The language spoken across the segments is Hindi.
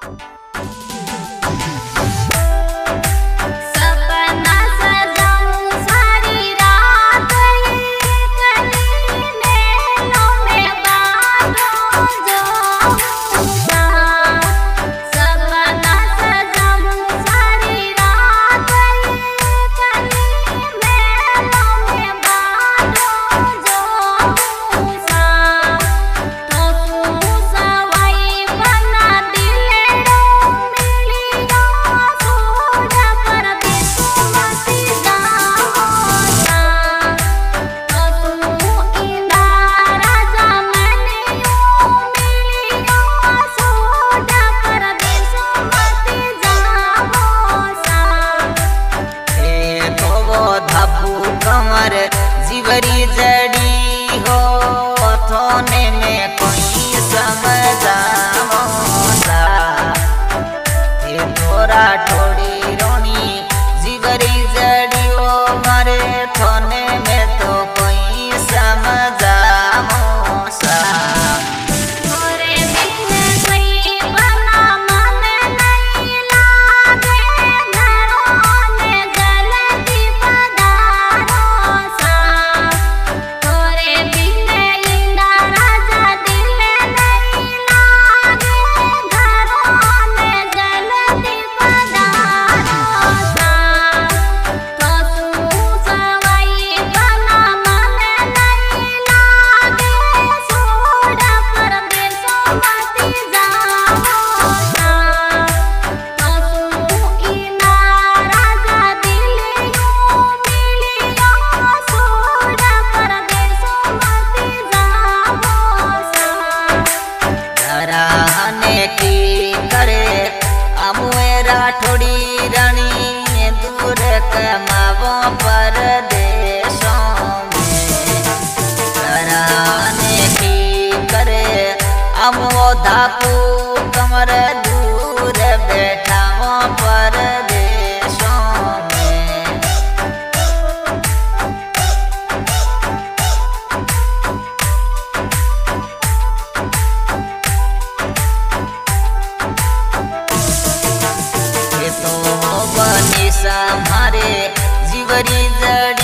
Thank हम धापू कमर दूर बैठा पर देशों में तो बनी हमारे जीवरी जड़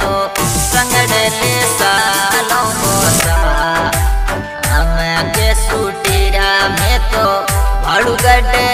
तो संग डरे सालों को समा हम के सूटीरा में तो भड़ू गड्ढे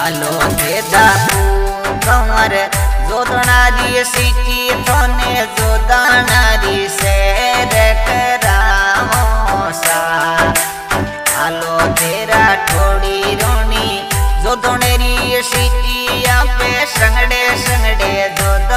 আলো ভেদা তোমার যোদনারি সিটি তনে যোদনারি সে রাম আলো তেরা ঠোড়ি রোনি যোদনেরি সিটি আপে সংড়ে সংড়ে যোদ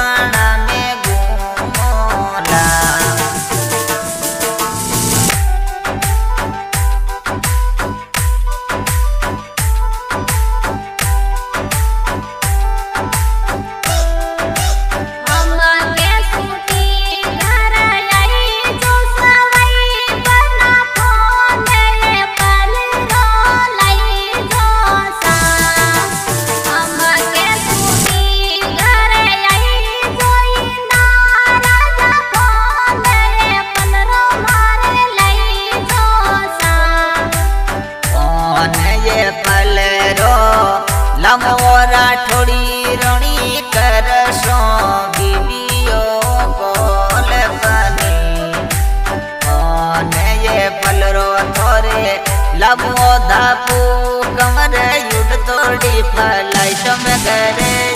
मोधा पू कमर युद्ध तोड़ी पलाई शम करे।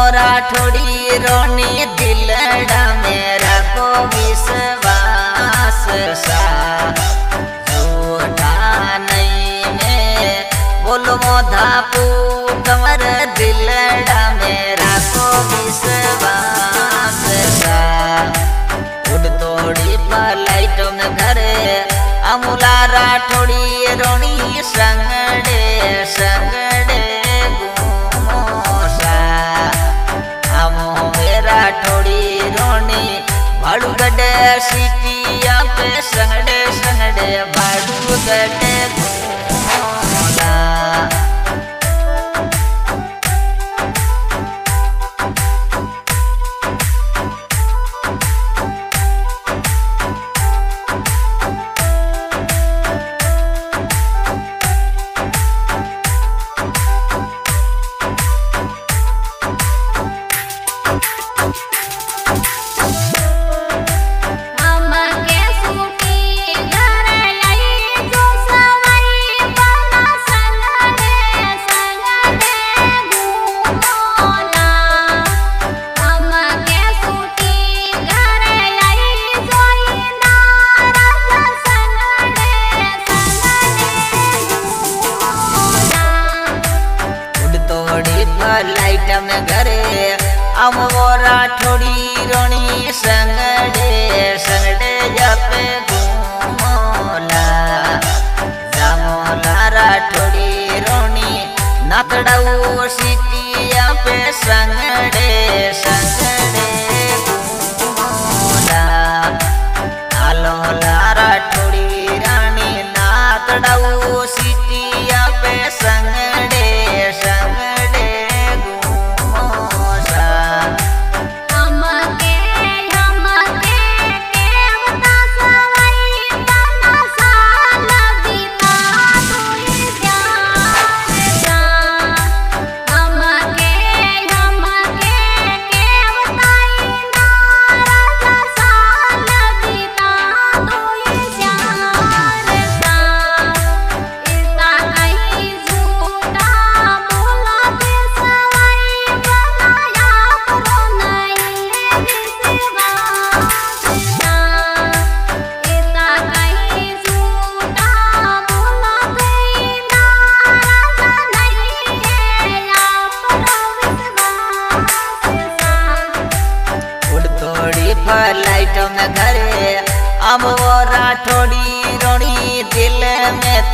मोरा थोड़ी रोनी दिल मेरा को विश्वास नहीं मैं बोलो मोधा पू कमर दिल सिटिया पे सहड़े सहड़े बाडू गटे लाइट में घरे। हम बोरा थोड़ी रोनी संगड़े संगड़े जापे घूमोला। जामोला राठोड़ी रोनी, नतड़ाऊ सीतिया पे संगड़े।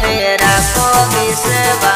Era como se va